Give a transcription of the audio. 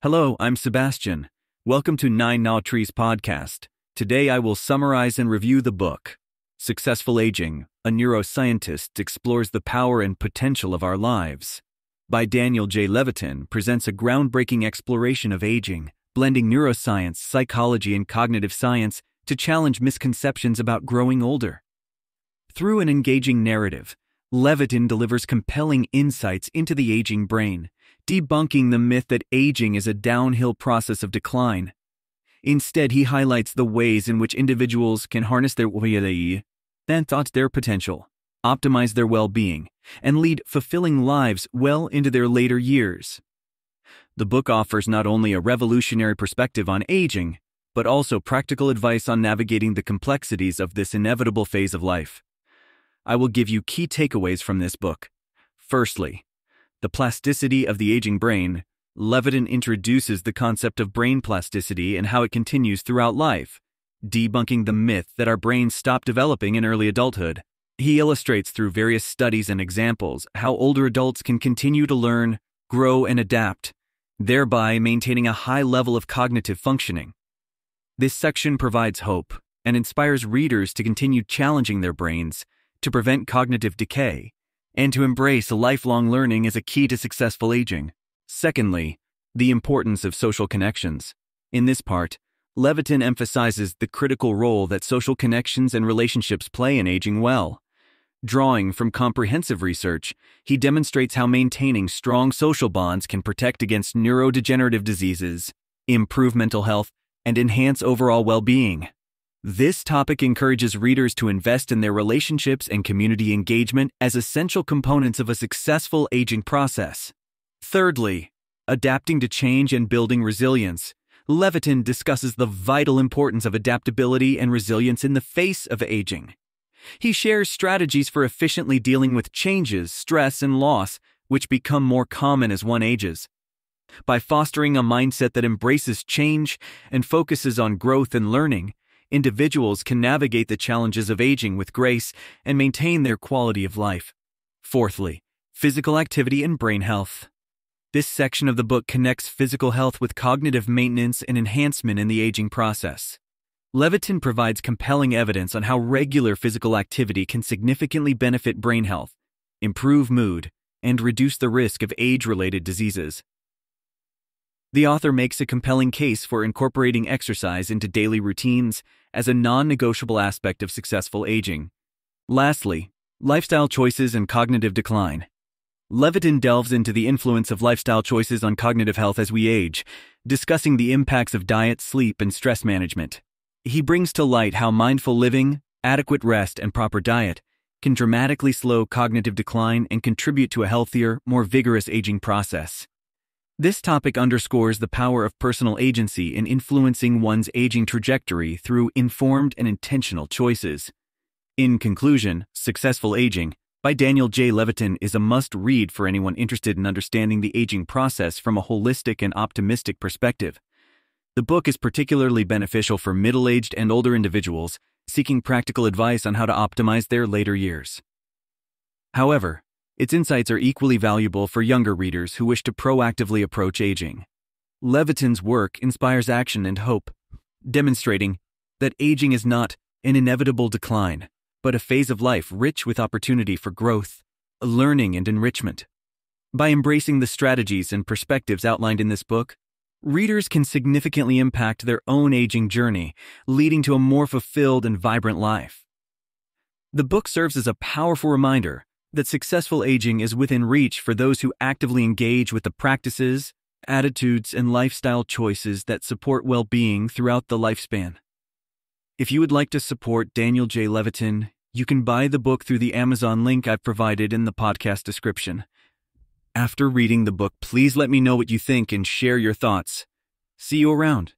Hello, I'm Sebastian. Welcome to Nine Natree's podcast. Today I will summarize and review the book. Successful Aging, a neuroscientist explores the power and potential of our lives. By Daniel J. Levitin presents a groundbreaking exploration of aging, blending neuroscience, psychology, and cognitive science to challenge misconceptions about growing older. Through an engaging narrative, Levitin delivers compelling insights into the aging brain, debunking the myth that aging is a downhill process of decline. Instead, he highlights the ways in which individuals can harness their and thoughts their potential, optimize their well-being, and lead fulfilling lives well into their later years. The book offers not only a revolutionary perspective on aging, but also practical advice on navigating the complexities of this inevitable phase of life. I will give you key takeaways from this book. Firstly, the Plasticity of the Aging Brain, Levitin introduces the concept of brain plasticity and how it continues throughout life, debunking the myth that our brains stop developing in early adulthood. He illustrates through various studies and examples how older adults can continue to learn, grow, and adapt, thereby maintaining a high level of cognitive functioning. This section provides hope and inspires readers to continue challenging their brains to prevent cognitive decay and to embrace lifelong learning as a key to successful aging. Secondly, the importance of social connections. In this part, Levitin emphasizes the critical role that social connections and relationships play in aging well. Drawing from comprehensive research, he demonstrates how maintaining strong social bonds can protect against neurodegenerative diseases, improve mental health, and enhance overall well being. This topic encourages readers to invest in their relationships and community engagement as essential components of a successful aging process. Thirdly, adapting to change and building resilience. Levitin discusses the vital importance of adaptability and resilience in the face of aging. He shares strategies for efficiently dealing with changes, stress, and loss, which become more common as one ages. By fostering a mindset that embraces change and focuses on growth and learning, individuals can navigate the challenges of aging with grace and maintain their quality of life. Fourthly, physical activity and brain health. This section of the book connects physical health with cognitive maintenance and enhancement in the aging process. Levitin provides compelling evidence on how regular physical activity can significantly benefit brain health, improve mood, and reduce the risk of age related diseases. The author makes a compelling case for incorporating exercise into daily routines as a non negotiable aspect of successful aging. Lastly, lifestyle choices and cognitive decline. Levitin delves into the influence of lifestyle choices on cognitive health as we age, discussing the impacts of diet, sleep, and stress management. He brings to light how mindful living, adequate rest, and proper diet can dramatically slow cognitive decline and contribute to a healthier, more vigorous aging process. This topic underscores the power of personal agency in influencing one's aging trajectory through informed and intentional choices. In conclusion, Successful Aging by Daniel J. Levitin is a must read for anyone interested in understanding the aging process from a holistic and optimistic perspective. The book is particularly beneficial for middle aged and older individuals seeking practical advice on how to optimize their later years. However, its insights are equally valuable for younger readers who wish to proactively approach aging. Levitin's work inspires action and hope, demonstrating that aging is not an inevitable decline, but a phase of life rich with opportunity for growth, learning, and enrichment. By embracing the strategies and perspectives outlined in this book, readers can significantly impact their own aging journey, leading to a more fulfilled and vibrant life. The book serves as a powerful reminder that successful aging is within reach for those who actively engage with the practices, attitudes, and lifestyle choices that support well being throughout the lifespan. If you would like to support Daniel J. Levitin, you can buy the book through the Amazon link I've provided in the podcast description. After reading the book, please let me know what you think and share your thoughts. See you around.